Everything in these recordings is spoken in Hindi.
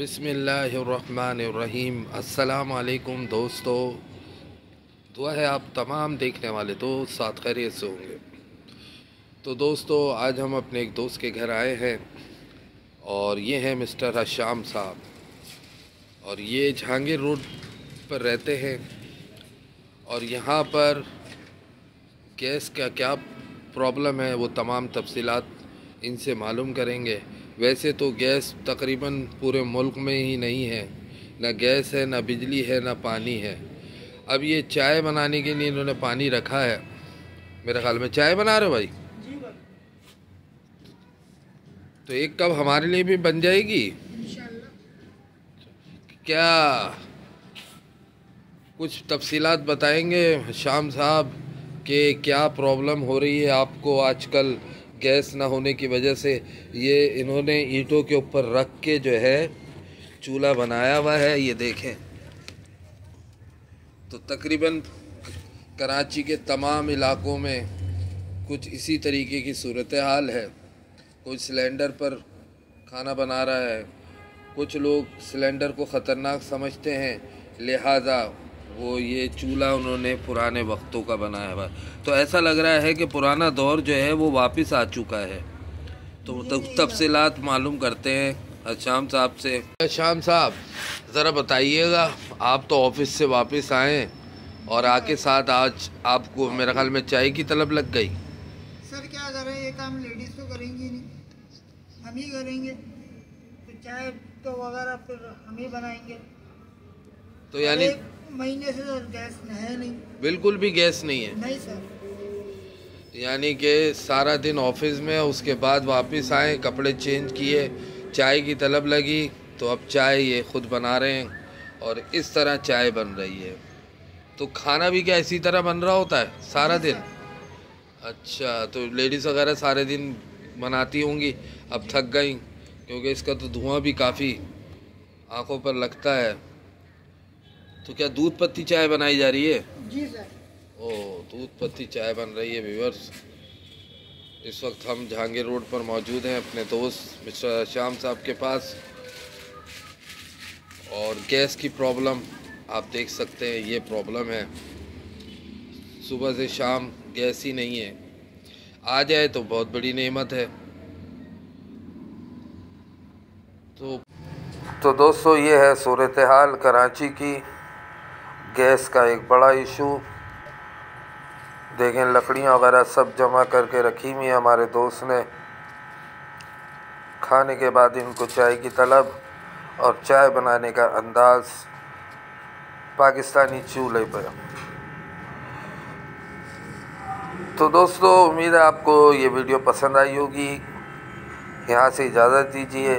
बिसमीम असलकुम दोस्तों। दुआ है आप तमाम देखने वाले दोस्त साथ खैरियत से होंगे। तो दोस्तों, आज हम अपने एक दोस्त के घर आए हैं और ये हैं मिस्टर हशाम साहब। और ये जहांगीर रोड पर रहते हैं और यहाँ पर गैस का क्या प्रॉब्लम है वो तमाम तफसीलात इनसे मालूम करेंगे। वैसे तो गैस तकरीबन पूरे मुल्क में ही नहीं है। ना गैस है ना बिजली है ना पानी है। अब ये चाय बनाने के लिए इन्होंने पानी रखा है। मेरे ख्याल में चाय बना रहे हो भाई? तो एक कप हमारे लिए भी बन जाएगी? क्या कुछ तफसीलात बताएँगे शाम साहब कि क्या प्रॉब्लम हो रही है आपको आजकल? गैस ना होने की वजह से ये इन्होंने ईंटों के ऊपर रख के जो है चूल्हा बनाया हुआ है, ये देखें। तो तकरीबन कराची के तमाम इलाकों में कुछ इसी तरीके की सूरत हाल है। कुछ सिलेंडर पर खाना बना रहा है। कुछ लोग सिलेंडर को ख़तरनाक समझते हैं, लिहाजा वो ये चूल्हा उन्होंने पुराने वक्तों का बनाया हुआ तो ऐसा लग रहा है कि पुराना दौर जो है वो वापस आ चुका है। तो तफसीलात मालूम करते हैं शाम साहब से। शाम साहब ज़रा बताइएगा आप तो ऑफ़िस से वापस आए और आके साथ आज आपको मेरे ख्याल में चाय की तलब लग गई। सर क्या करें ये काम लेडीज़ तो करेंगी नहीं। हम ही करेंगे। तो चाय तो वगैरह फिर हम ही बनाएँगे। तो यानी महीने से तो गैस है नहीं। बिल्कुल भी गैस नहीं है। नहीं सर। यानी कि सारा दिन ऑफ़िस में उसके बाद वापस आए कपड़े चेंज किए चाय की तलब लगी तो अब चाय ये खुद बना रहे हैं और इस तरह चाय बन रही है। तो खाना भी क्या इसी तरह बन रहा होता है सारा दिन? अच्छा तो लेडीज़ वगैरह सारे दिन बनाती होंगी अब थक गई क्योंकि इसका तो धुआँ भी काफ़ी आँखों पर लगता है। तो क्या दूध पत्ती चाय बनाई जा रही है? जी सर। ओ दूध पत्ती चाय बन रही है व्यूवर्स इस वक्त हम जहांगीर रोड पर मौजूद हैं अपने दोस्त मिस्टर श्याम साहब के पास। और गैस की प्रॉब्लम आप देख सकते हैं ये प्रॉब्लम है। सुबह से शाम गैस ही नहीं है। आ जाए तो बहुत बड़ी नेमत है। तो तो दोस्तों ये है सूरत हाल कराची की। गैस का एक बड़ा इशू। देखें, लकड़ियाँ वगैरह सब जमा करके रखी हुई हमारे दोस्त ने। खाने के बाद इनको चाय की तलब और चाय बनाने का अंदाज पाकिस्तानी चूल्हे पर। तो दोस्तों, उम्मीद है आपको ये वीडियो पसंद आई होगी। यहाँ से इजाज़त दीजिए।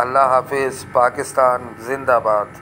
अल्लाह हाफिज़, पाकिस्तान, जिंदाबाद।